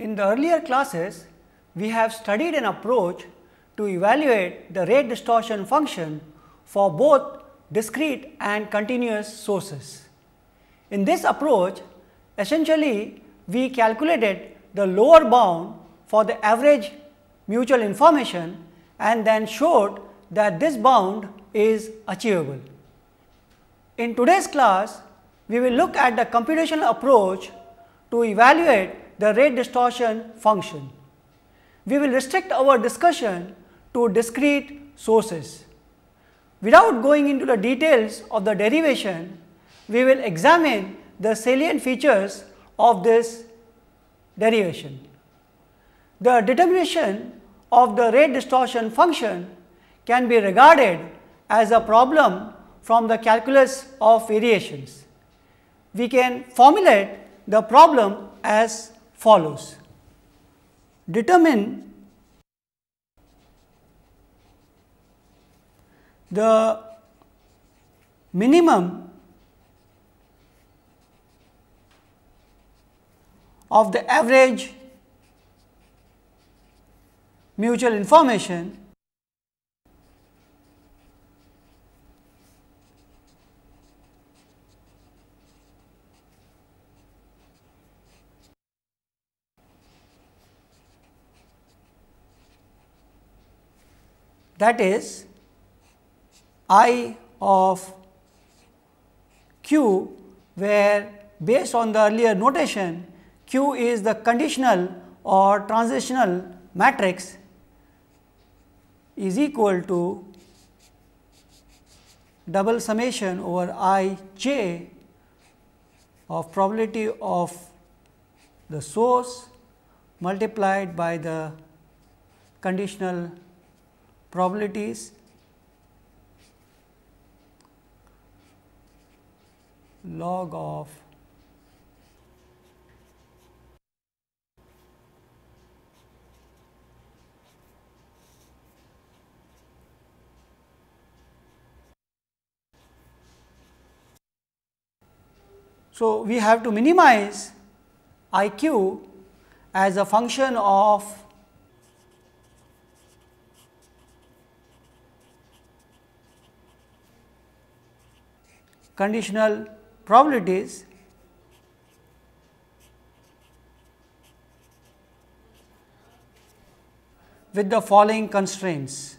In the earlier classes, we have studied an approach to evaluate the rate distortion function for both discrete and continuous sources. In this approach, essentially we calculated the lower bound for the average mutual information and then showed that this bound is achievable. In today's class, we will look at the computational approach to evaluate the rate distortion function. We will restrict our discussion to discrete sources. Without going into the details of the derivation, we will examine the salient features of this derivation. The determination of the rate distortion function can be regarded as a problem from the calculus of variations. We can formulate the problem as follows. Determine the minimum of the average mutual information that is I of q where based on the earlier notation q is the conditional or transitional matrix is equal to double summation over i j of probability of the source multiplied by the conditional probabilities log of So, we have to minimize I q as a function of conditional probabilities with the following constraints.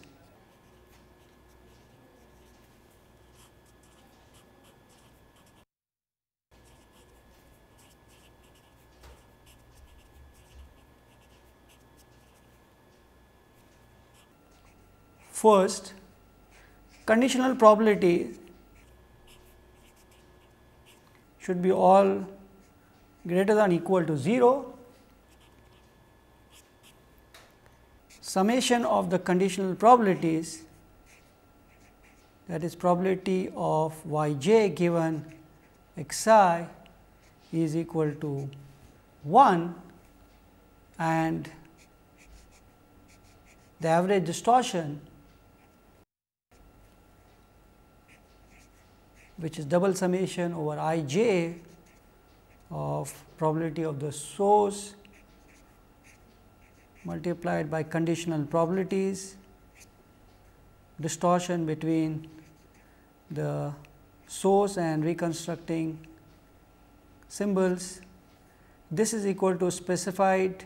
First, conditional probability should be all greater than equal to 0 summation of the conditional probabilities that is probability of y j given x i is equal to 1 and the average distortion which is double summation over i j of probability of the source multiplied by conditional probabilities distortion between the source and reconstructing symbols. This is equal to specified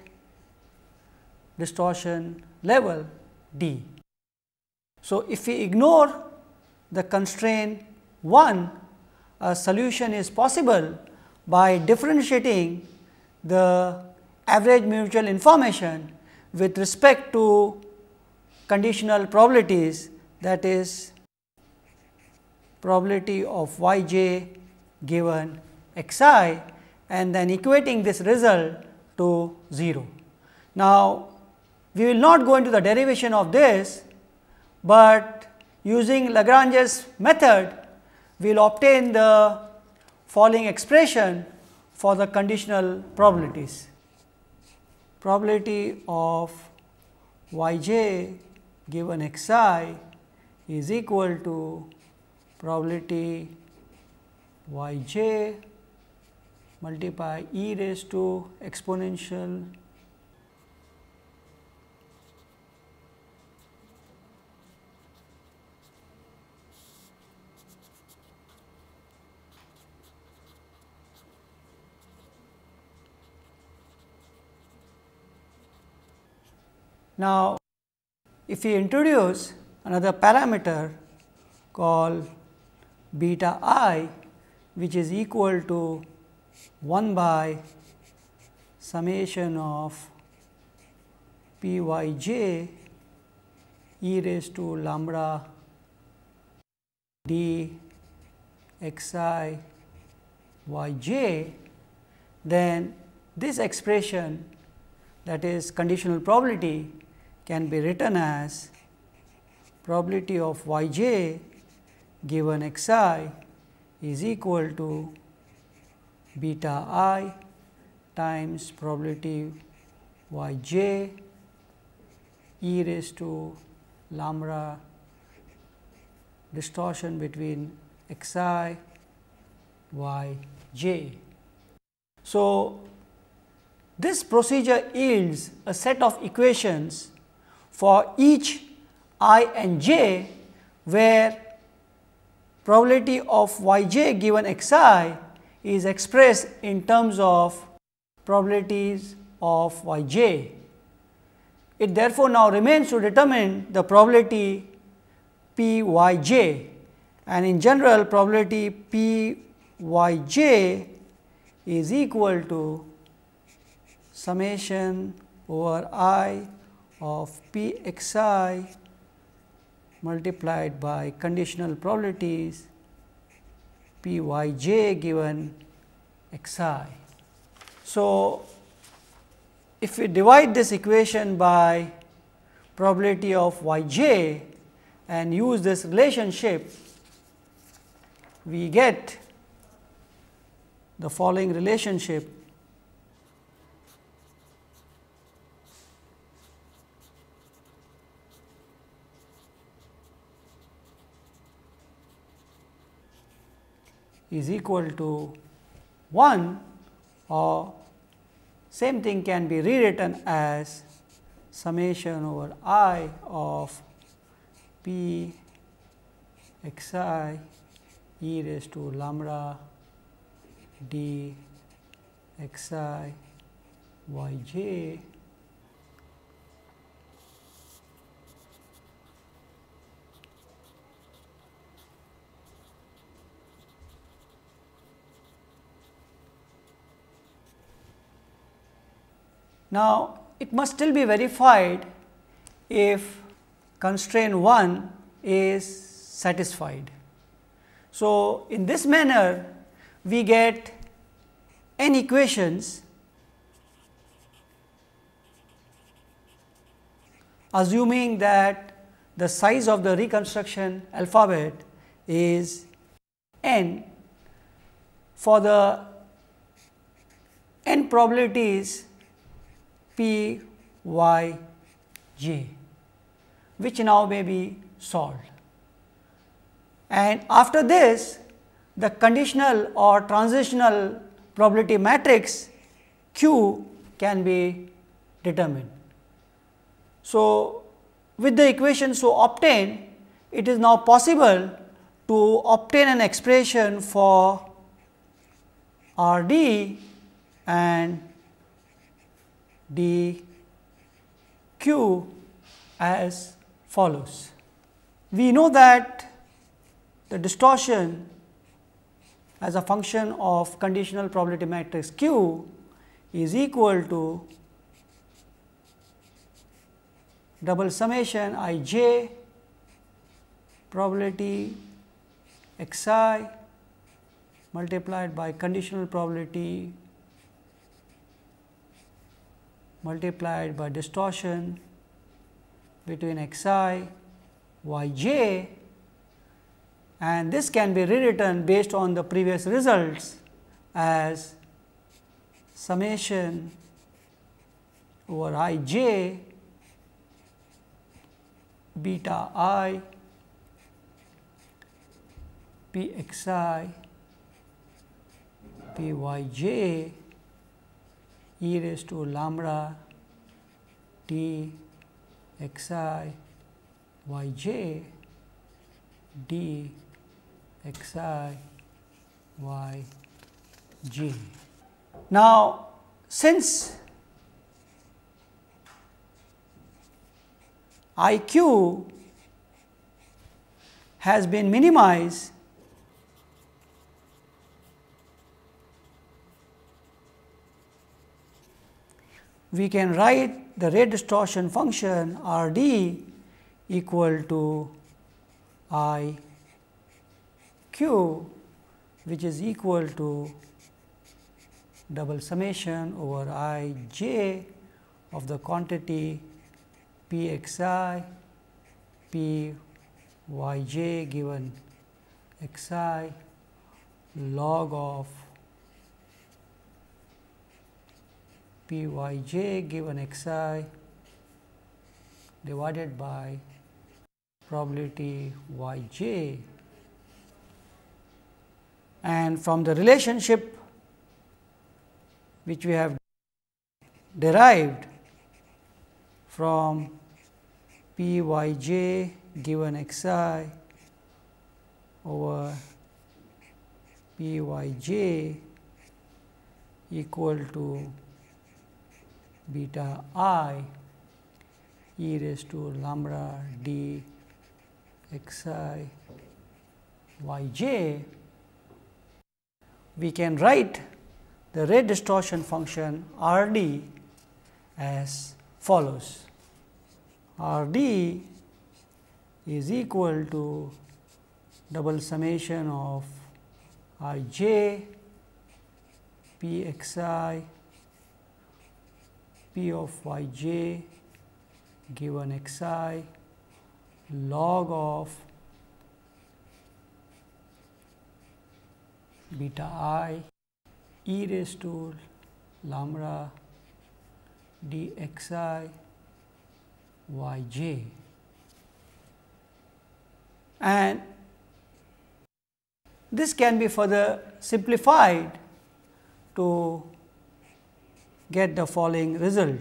distortion level d. So, if we ignore the constraint 1, a solution is possible by differentiating the average mutual information with respect to conditional probabilities that is probability of y j given x i and then equating this result to 0. Now, we will not go into the derivation of this, but using Lagrange's method we will obtain the following expression for the conditional probabilities. Probability of y j given x i is equal to probability y j multiply e raised to exponential Now, if we introduce another parameter called beta i which is equal to 1 by summation of p y j e raised to lambda d x i y j, then this expression that is conditional probability can be written as probability of y j given x i is equal to beta i times probability y j e raised to lambda distortion between x i y j. So, this procedure yields a set of equations for each i and j where probability of y j given x i is expressed in terms of probabilities of y j. It therefore, now remains to determine the probability p y j and in general probability p y j is equal to summation over i of p x i multiplied by conditional probabilities p y j given x i. So, if we divide this equation by probability of y j and use this relationship, we get the following relationship is equal to 1 or same thing can be rewritten as summation over i of p x i e raised to lambda d x i y j Now, it must still be verified if constraint 1 is satisfied. So, in this manner we get n equations assuming that the size of the reconstruction alphabet is n for the n probabilities p y j which now may be solved. And after this the conditional or transitional probability matrix Q can be determined. So, with the equation so obtained, it is now possible to obtain an expression for R d and d q as follows. We know that the distortion as a function of conditional probability matrix Q is equal to double summation i j probability x i multiplied by conditional probability multiplied by distortion between x i y j and this can be rewritten based on the previous results as summation over i j beta i p x i p y j e raised to lambda t x i y j d x i y g. Now, since I q has been minimized we can write the rate distortion function R d equal to I q which is equal to double summation over i j of the quantity p x i p y j given x i log of p y j given x i divided by probability y j. And from the relationship which we have derived from p y j given x i over p y j equal to beta i e raised to lambda d x i y j, we can write the rate distortion function R d as follows. R d is equal to double summation of i j p x i p of y j given x i log of beta i e raised to lambda dxi yj. and this can be further simplified to get the following result.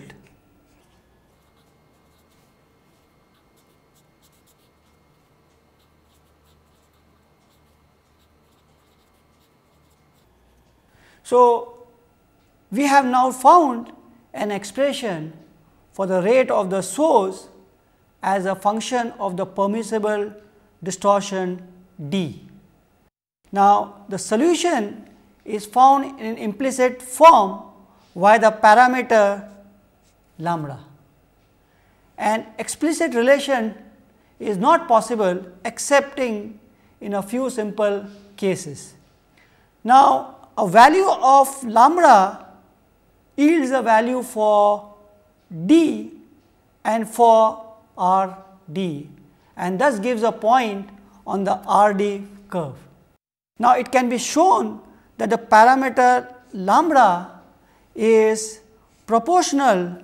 So, we have now found an expression for the rate of the source as a function of the permissible distortion d. Now, the solution is found in an implicit form via the parameter lambda. An explicit relation is not possible excepting in a few simple cases. Now, a value of lambda yields a value for d and for r d and thus gives a point on the r d curve. Now, it can be shown that the parameter lambda is proportional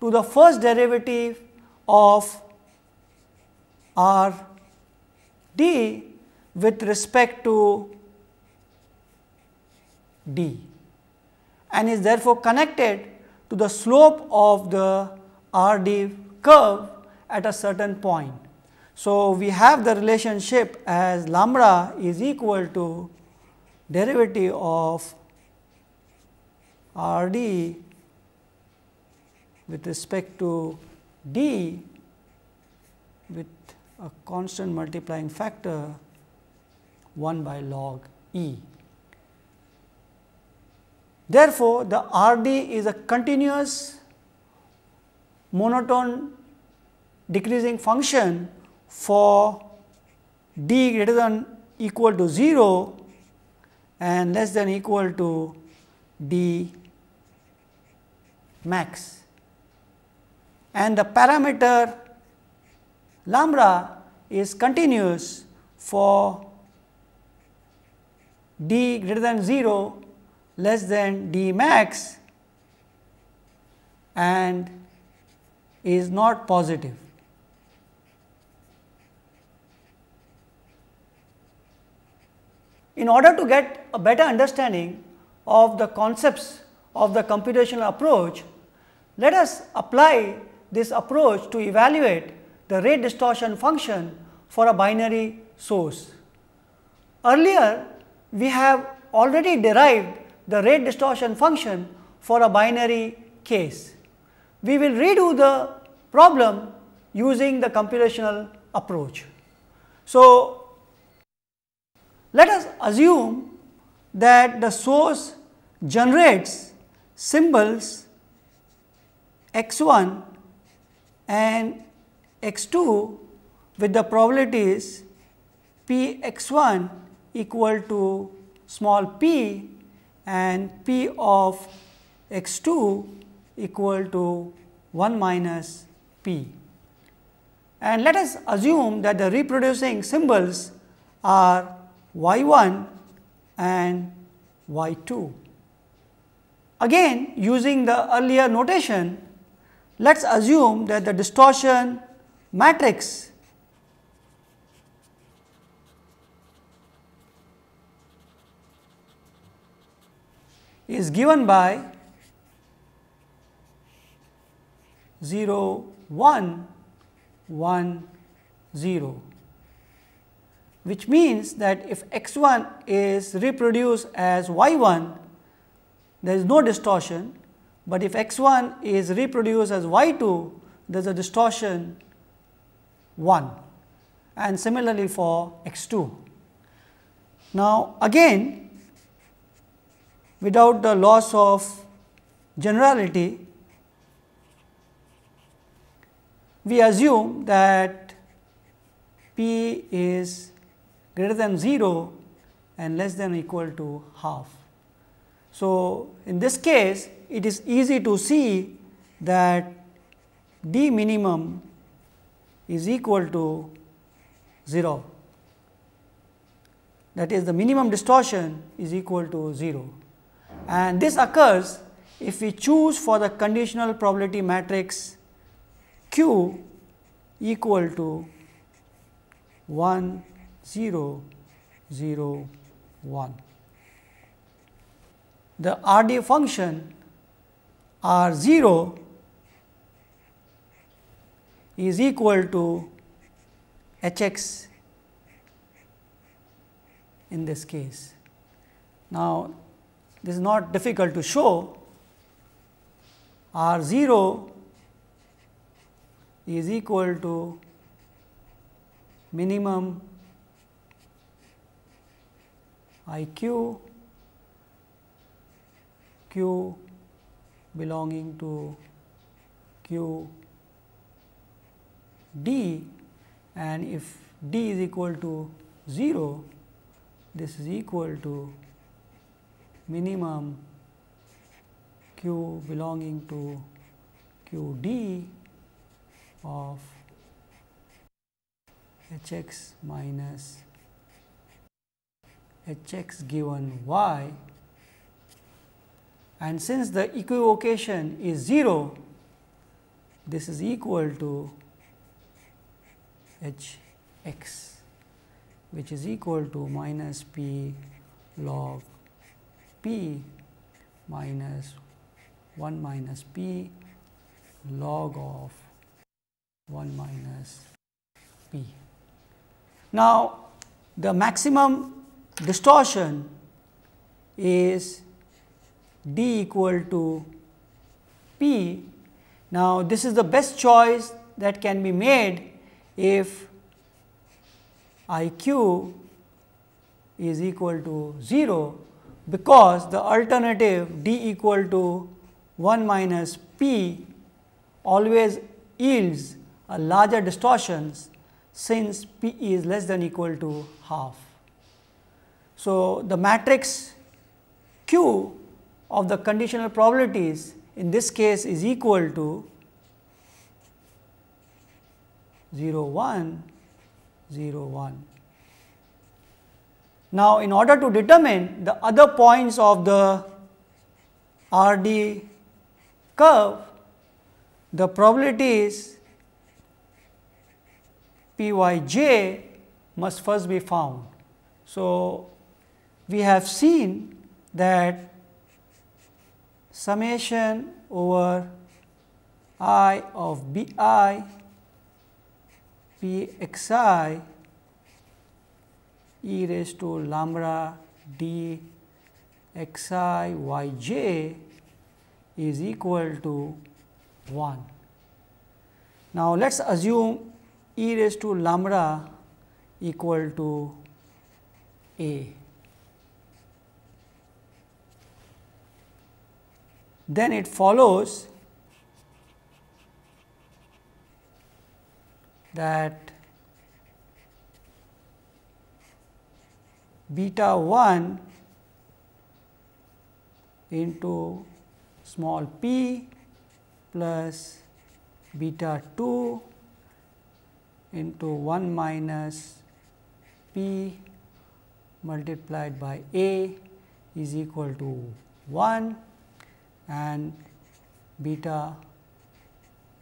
to the first derivative of r d with respect to d and is therefore connected to the slope of the R d curve at a certain point. So, we have the relationship as lambda is equal to derivative of R d with respect to d with a constant multiplying factor 1 by log e. Therefore, the R d is a continuous monotone decreasing function for d greater than equal to 0 and less than equal to d max and the parameter lambda is continuous for d greater than 0 less than d max and is not positive. In order to get a better understanding of the concepts of the computational approach, let us apply this approach to evaluate the rate distortion function for a binary source. Earlier, we have already derived the rate distortion function for a binary case. We will redo the problem using the computational approach. So, let us assume that the source generates symbols x 1 and x 2 with the probabilities p x 1 equal to small p and p of x 2 equal to 1 minus p. And let us assume that the reproducing symbols are y 1 and y 2. Again using the earlier notation, let us assume that the distortion matrix is given by 0 1 1 0 which means that if x 1 is reproduced as y 1 there is no distortion, but if x 1 is reproduced as y 2 there is a distortion 1 and similarly for x 2. Now, again without the loss of generality we assume that p is greater than 0 and less than or equal to half. So, in this case it is easy to see that d minimum is equal to 0 that is the minimum distortion is equal to 0 and this occurs if we choose for the conditional probability matrix Q equal to 1 0 0 1. The RD function R 0 is equal to h x in this case. Now, this is not difficult to show R 0 is equal to minimum I q q belonging to q d. And if d is equal to 0 this is equal to minimum q belonging to q d of h x minus h x given y and since the equivocation is 0 this is equal to h x which is equal to minus p log p minus 1 minus p log of 1 minus p. Now, the maximum distortion is d equal to p. Now, this is the best choice that can be made if I q is equal to 0, because the alternative d equal to 1 minus p always yields a larger distortions since p is less than equal to half. So, the matrix Q of the conditional probabilities in this case is equal to 0 1 0 1. Now, in order to determine the other points of the R D curve, the probabilities p y j must first be found. So, we have seen that summation over i of b i p x i e raised to lambda d x i y j is equal to 1. Now, let us assume e raised to lambda equal to a. Then it follows that beta 1 into small p plus beta 2 into 1 minus p multiplied by a is equal to 1 and beta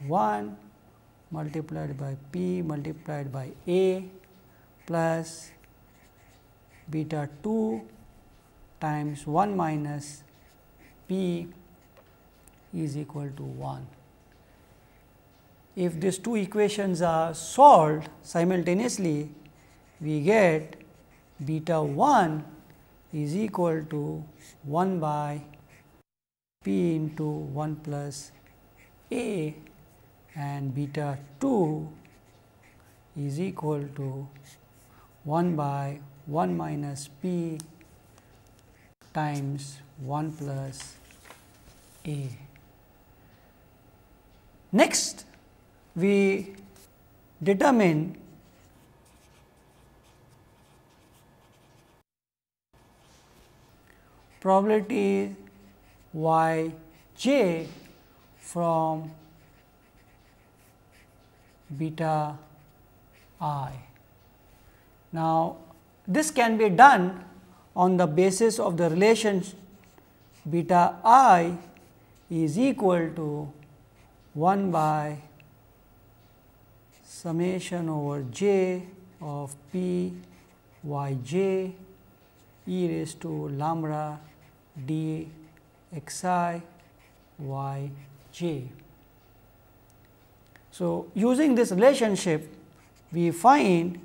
1 multiplied by p multiplied by a plus beta 2 times 1 minus p is equal to 1. If these two equations are solved simultaneously, we get beta 1 is equal to 1 by p into 1 plus a and beta 2 is equal to 1 by 1 minus p times 1 plus a. Next, we determine probability y j from beta i. Now, this can be done on the basis of the relation beta i is equal to 1 by summation over j of p y j e raised to lambda d x i y j. So, using this relationship we find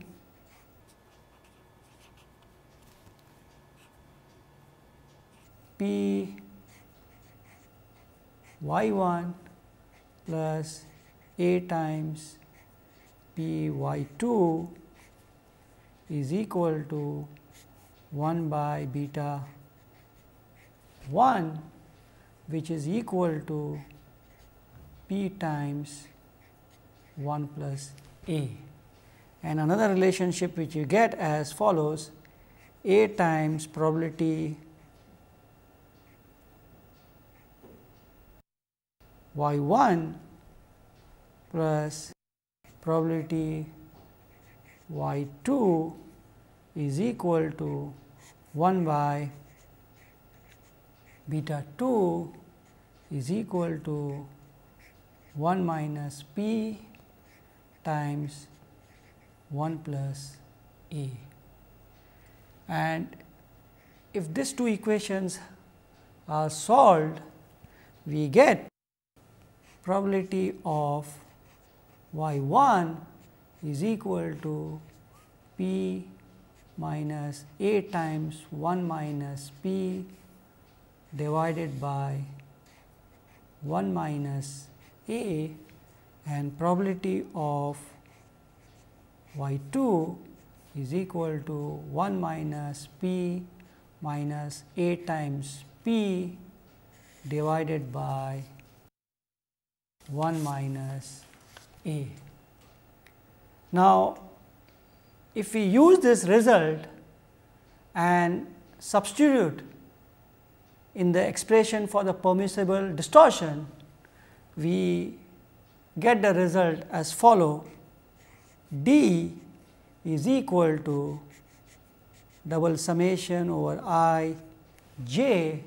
P y 1 plus A times P y 2 is equal to 1 by beta 1 which is equal to P times 1 plus A. And another relationship which you get as follows A times probability y 1 plus probability y 2 is equal to 1 by beta 2 is equal to 1 minus p times 1 plus a. And if these two equations are solved, we get probability of y 1 is equal to p minus a times 1 minus p divided by 1 minus a and probability of y 2 is equal to 1 minus p minus a times p divided by 1 minus a. Now, if we use this result and substitute in the expression for the permissible distortion, we get the result as follow. D is equal to double summation over i j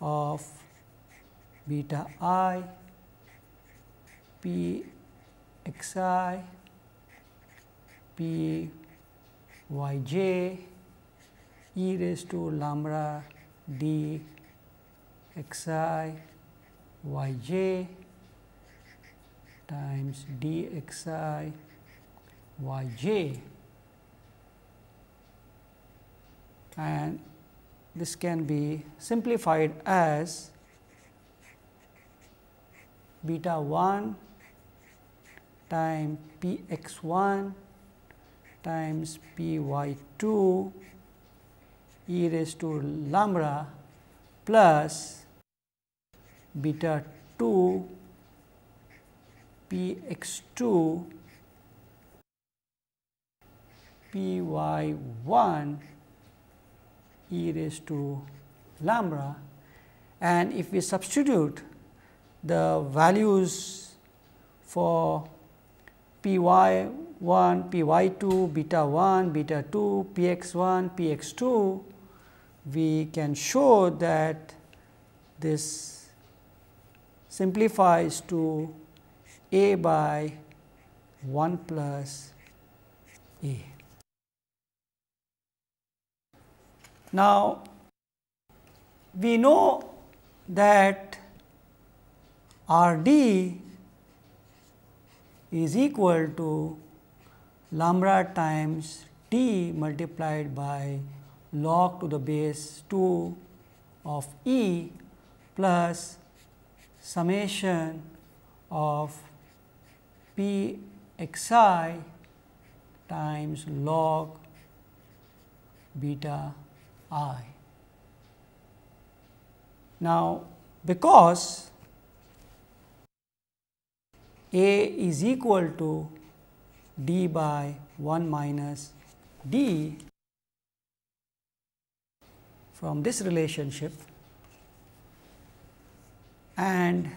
of beta i p x i p y j e raised to lambda d x i y j times d x i y j. And this can be simplified as beta 1 times p x 1 times p y 2 e raised to lambda plus beta 2 p x 2 p y 1 e raised to lambda. And if we substitute the values for p y 1, p y 2, beta 1, beta 2, p x 1, p x 2, we can show that this simplifies to a by 1 plus a. Now, we know that R d is equal to lambda times t multiplied by log to the base 2 of E plus summation of p x i times log beta i. Now, because A is equal to d by 1 minus d from this relationship and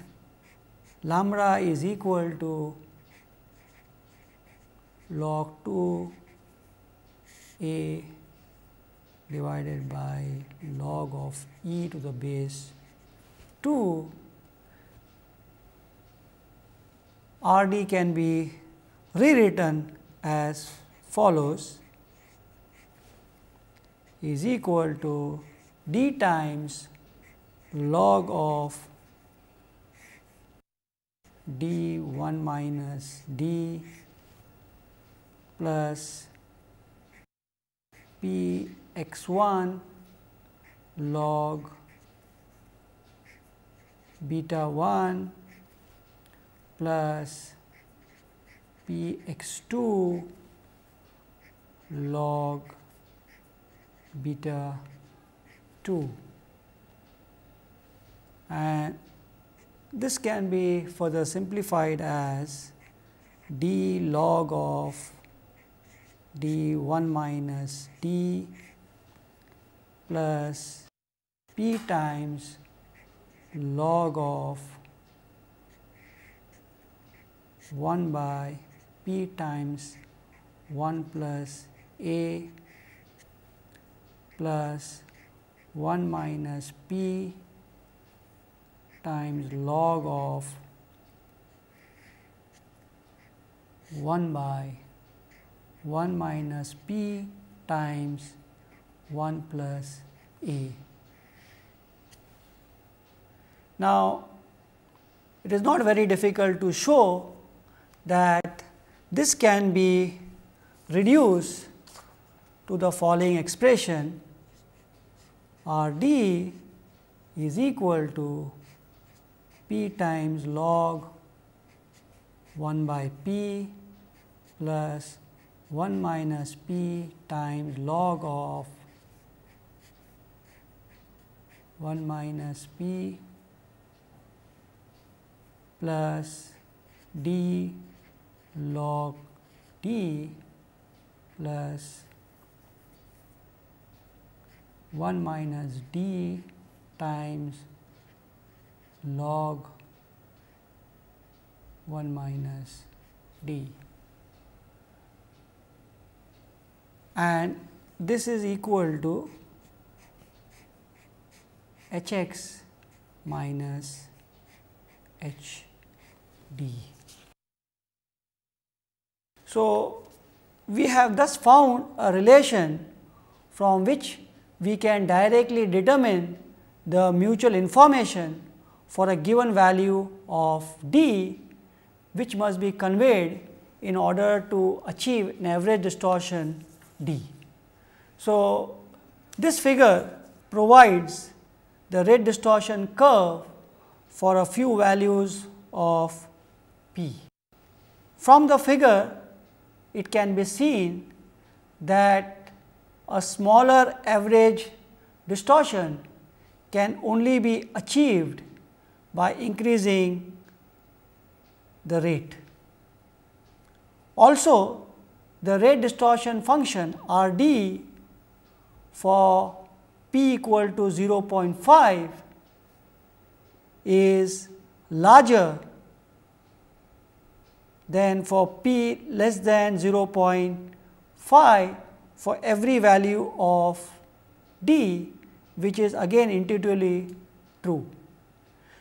lambda is equal to log 2 a divided by log of e to the base 2 R d can be rewritten as follows. Is equal to d times log of d 1 minus d plus p x 1 log beta 1 plus p x 2 log beta 2 and this can be further simplified as d log of d 1 minus d plus p times log of 1 by p times 1 plus a plus 1 minus p times log of 1 by 1 minus p times 1 plus a. Now, it is not very difficult to show that this can be reduced to the following expression R d is equal to p times log 1 by p plus 1 minus p times log of 1 minus p plus d log t plus 1 minus d times log 1 minus d and this is equal to h x minus h d. So, we have thus found a relation from which we can directly determine the mutual information for a given value of d which must be conveyed in order to achieve an average distortion d. So, this figure provides the rate distortion curve for a few values of p. from the figure it can be seen that a smaller average distortion can only be achieved by increasing the rate. Also, the rate distortion function R d for p equal to 0.5 is larger than for p less than 0.5 for every value of d which is again intuitively true.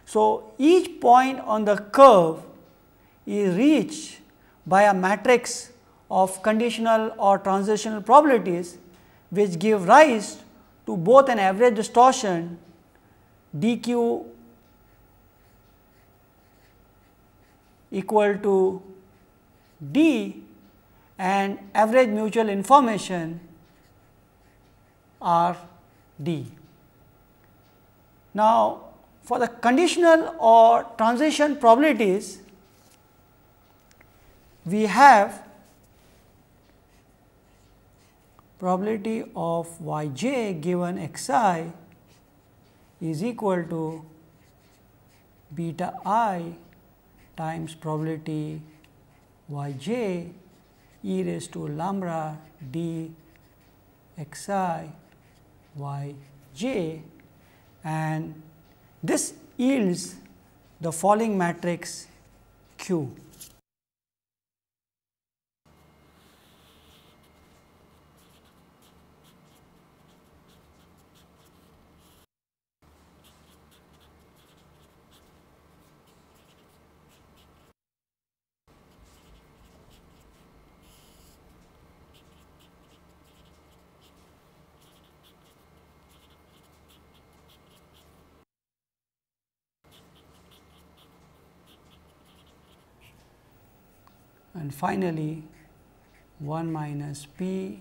So, each point on the curve is reached by a matrix of conditional or transitional probabilities which give rise to both an average distortion dq equal to d and average mutual information R d. Now, for the conditional or transition probabilities, we have probability of y j given x i is equal to beta i times probability y j e raised to lambda d x i y j and this yields the following matrix Q. and finally 1 minus p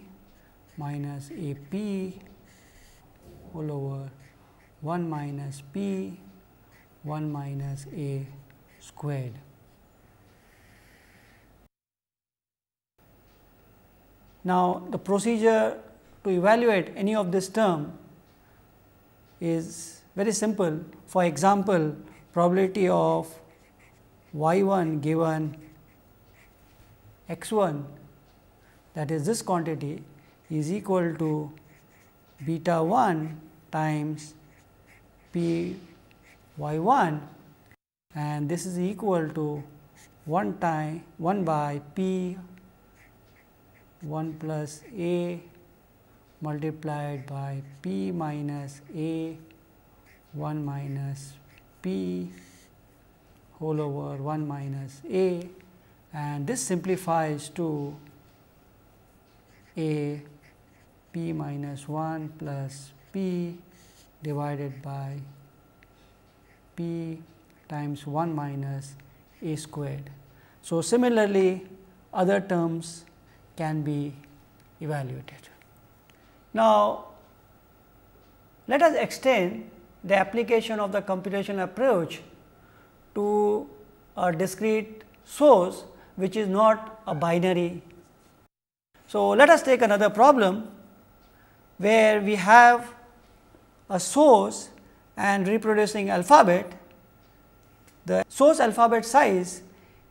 minus a p whole over 1 minus p 1 minus a squared. Now, the procedure to evaluate any of this term is very simple. For example, probability of y 1 given x 1 that is this quantity is equal to beta 1 times p y 1 and this is equal to 1 time 1 by p 1 plus a multiplied by p minus a 1 minus p whole over 1 minus a and this simplifies to a p minus 1 plus p divided by p times 1 minus a squared. So, similarly other terms can be evaluated. Now, let us extend the application of the computational approach to a discrete source which is not a binary. So, let us take another problem where we have a source and reproducing alphabet. The source alphabet size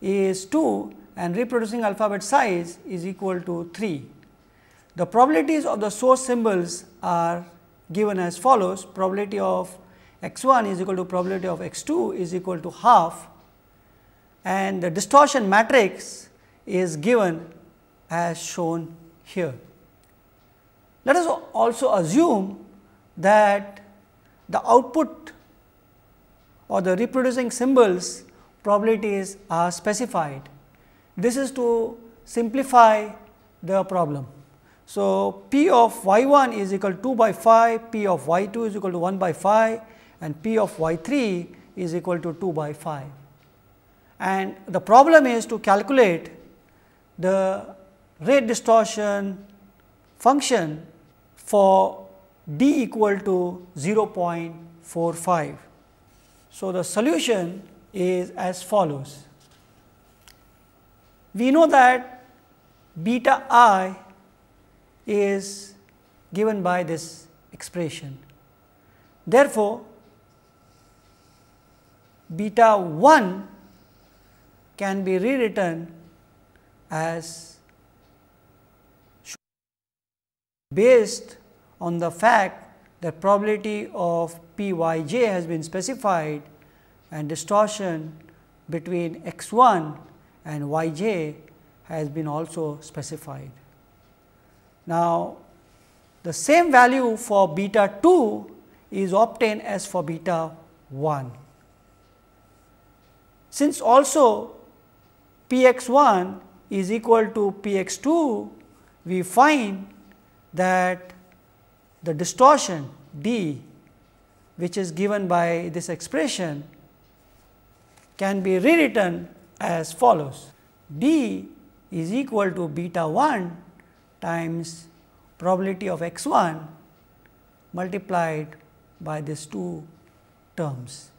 is 2 and reproducing alphabet size is equal to 3. The probabilities of the source symbols are given as follows probability of x 1 is equal to probability of x 2 is equal to half and the distortion matrix is given as shown here. Let us also assume that the output or the reproducing symbols probabilities are specified. This is to simplify the problem. So, p of y 1 is equal to 2 by 5, p of y 2 is equal to 1 by 5 and p of y 3 is equal to 2 by 5 and the problem is to calculate the rate distortion function for d equal to 0.45. So, the solution is as follows. we know that beta i is given by this expression. Therefore, beta 1 can be rewritten as based on the fact that probability of p y j has been specified and distortion between x 1 and y j has been also specified. Now, the same value for beta 2 is obtained as for beta 1. Since also p x 1 is equal to p x 2, we find that the distortion d which is given by this expression can be rewritten as follows. d is equal to beta 1 times probability of x 1 multiplied by these two terms.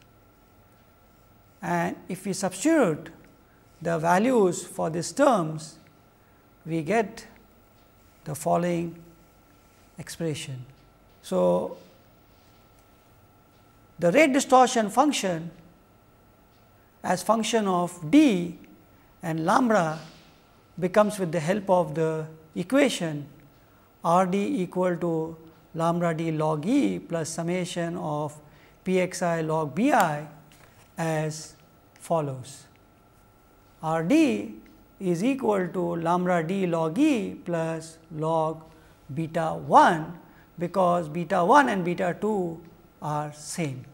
And if we substitute the values for these terms, we get the following expression. So, the rate distortion function as function of d and lambda becomes with the help of the equation r d equal to lambda d log e plus summation of p x i log b i as follows. R d is equal to lambda d log e plus log beta 1 because beta 1 and beta 2 are same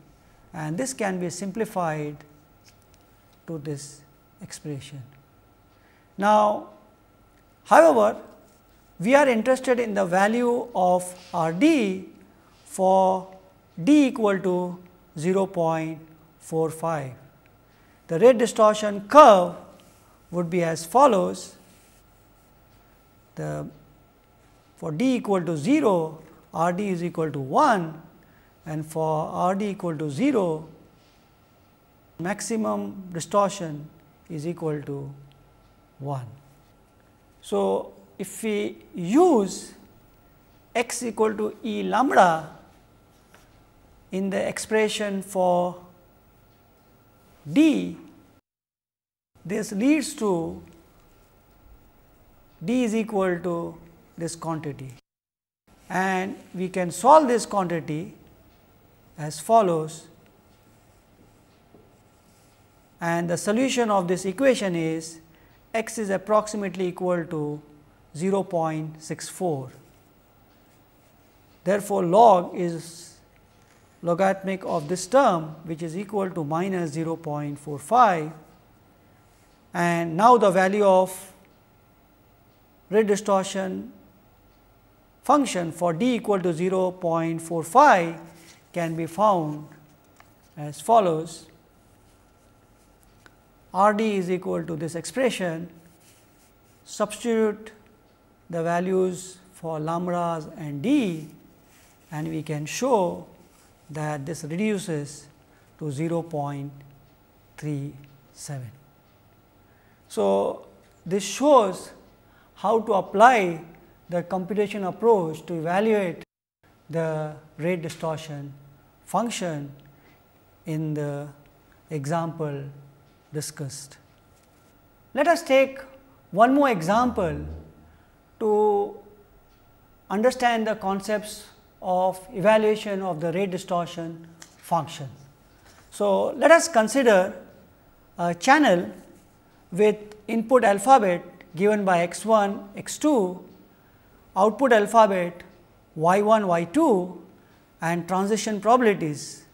and this can be simplified to this expression. Now, however, we are interested in the value of R d for d equal to 0.45. The rate distortion curve would be as follows. The for d equal to 0, R d is equal to 1 and for R d equal to 0, maximum distortion is equal to 1. So, if we use x equal to E lambda in the expression for d, this leads to d is equal to this quantity. And we can solve this quantity as follows. And the solution of this equation is x is approximately equal to 0.64. Therefore, log is logarithmic of this term which is equal to minus 0.45 and now the value of rate distortion function for d equal to 0.45 can be found as follows R d is equal to this expression substitute the values for lambdas and d and we can show that this reduces to 0.37. So, this shows how to apply the computation approach to evaluate the rate distortion function in the example discussed. Let us take one more example to understand the concepts of evaluation of the rate distortion function. So, let us consider a channel with input alphabet given by x 1, x 2, output alphabet y 1, y 2 and transition probabilities.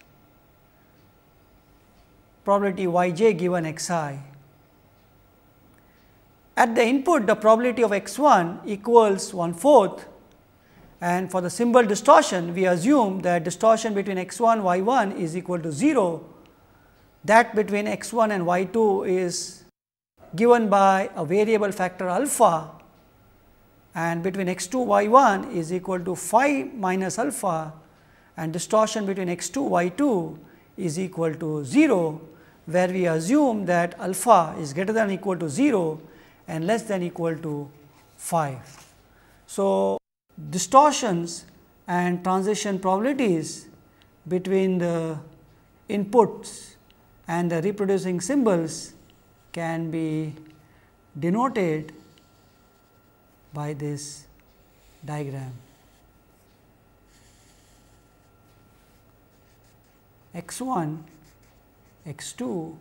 Probability y j given x i. At the input the probability of x 1 equals 1 fourth. And for the symbol distortion we assume that distortion between x 1 y 1 is equal to 0 that between x 1 and y 2 is given by a variable factor alpha and between x 2 y 1 is equal to phi minus alpha and distortion between x 2 y 2 is equal to 0 where we assume that alpha is greater than equal to 0 and less than equal to 5. So, distortions and transition probabilities between the inputs and the reproducing symbols can be denoted by this diagram. x 1, x 2,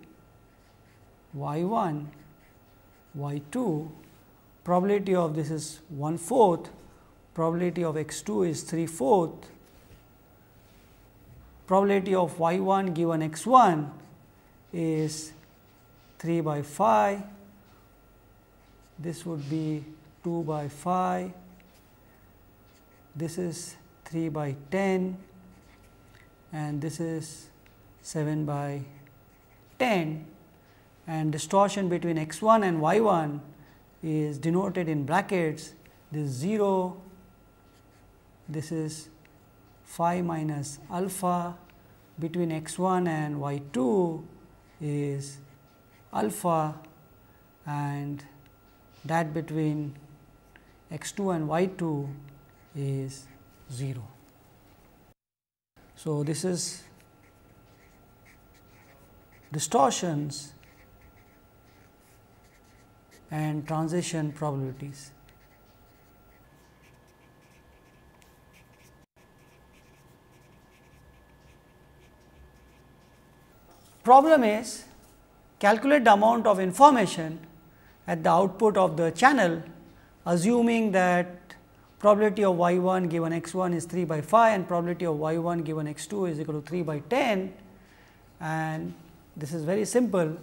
y 1, y 2, probability of this is 1 fourth, probability of x 2 is 3 fourth, probability of y 1 given x 1 is 3 by 5, this would be 2 by 5, this is 3 by 10 and this is 7 by 10 and distortion between x 1 and y 1 is denoted in brackets. This 0 this is phi minus alpha between x 1 and y 2 is alpha and that between x 2 and y 2 is 0. So, this is distortions and transition probabilities. Problem is calculate the amount of information at the output of the channel assuming that probability of y 1 given x 1 is 3 by 5 and probability of y 1 given x 2 is equal to 3 by 10 and this is very simple.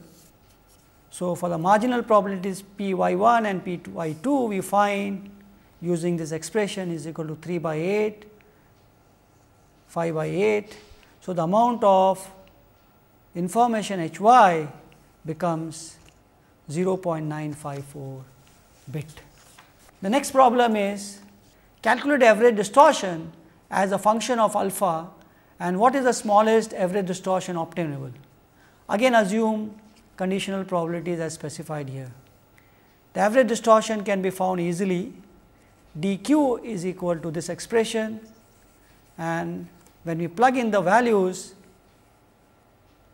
So, for the marginal probabilities p y 1 and p y 2 we find using this expression is equal to 3 by 8 5 by 8. So, the amount of information h y becomes 0.954 bit. The next problem is calculate average distortion as a function of alpha and what is the smallest average distortion obtainable. Again assume conditional probabilities as specified here. The average distortion can be found easily dq is equal to this expression and when we plug in the values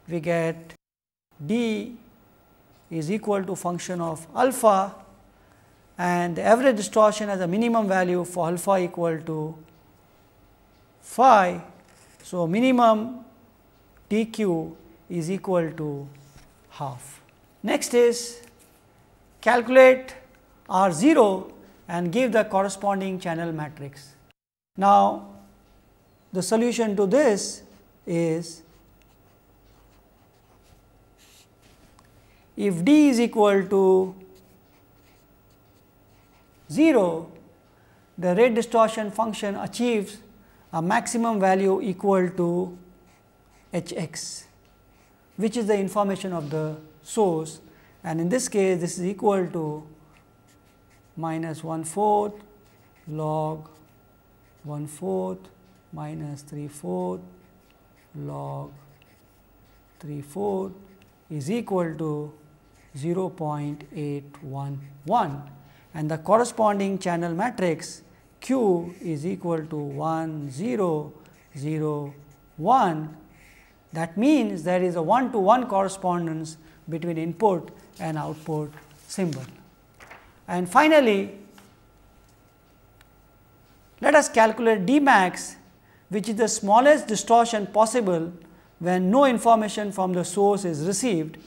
we get d is equal to function of alpha and the average distortion has a minimum value for alpha equal to phi. So, minimum dq is equal to half. Next is calculate R 0 and give the corresponding channel matrix. Now, the solution to this is if d is equal to 0, the rate distortion function achieves a maximum value equal to h x, which is the information of the source. And in this case this is equal to minus 1 fourth log 1 fourth minus 3 fourth log 3 fourth is equal to 0.811 and the corresponding channel matrix Q is equal to 1 0 0 1 that means there is a one to one correspondence between input and output symbol. And finally, let us calculate D max which is the smallest distortion possible when no information from the source is received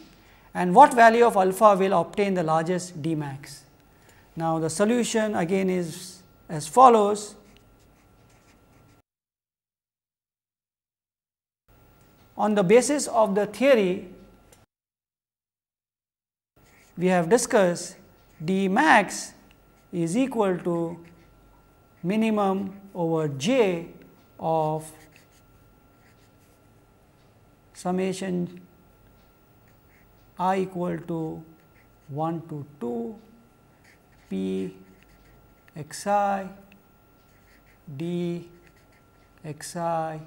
and what value of alpha will obtain the largest D max. Now, the solution again is as follows. On the basis of the theory, we have discussed d max is equal to minimum over j of summation i equal to 1 to 2 P x i d x i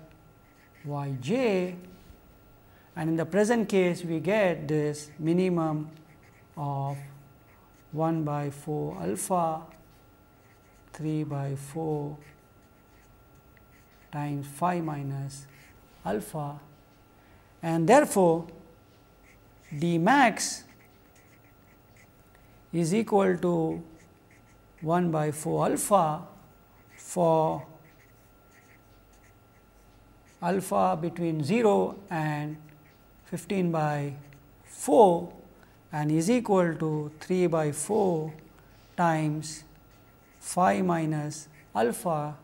y j. And in the present case we get this minimum of 1 by 4 alpha 3 by 4 times phi minus alpha. And therefore, d max is equal to 1 by 4 alpha for alpha between 0 and 15 by 4 and is equal to 3 by 4 times phi minus alpha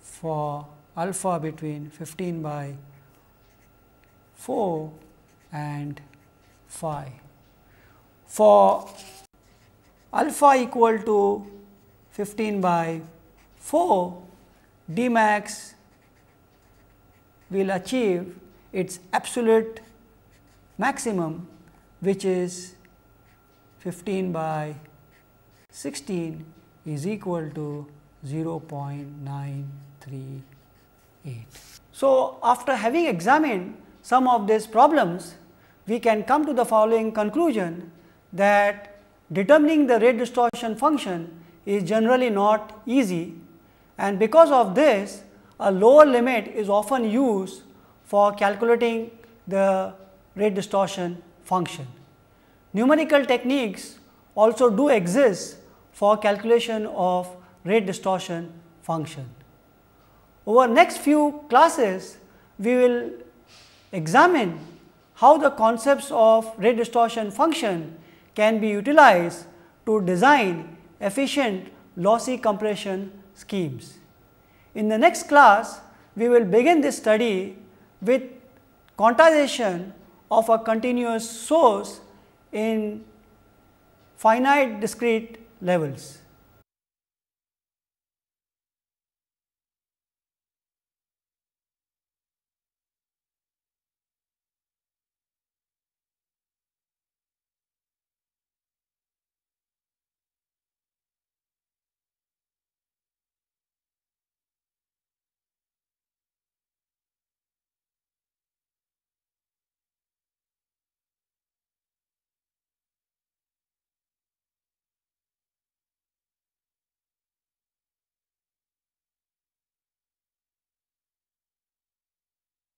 for alpha between 15 by 4 and phi. For alpha equal to 15 by 4, D max will achieve its absolute maximum which is 15 by 16 is equal to 0.938. So, after having examined some of these problems, we can come to the following conclusion that determining the rate distortion function is generally not easy and because of this a lower limit is often used for calculating the rate distortion function. Numerical techniques also do exist for calculation of rate distortion function. Over next few classes, we will examine how the concepts of rate distortion function can be utilized to design efficient lossy compression schemes. In the next class, we will begin this study with quantization of a continuous source in finite discrete levels.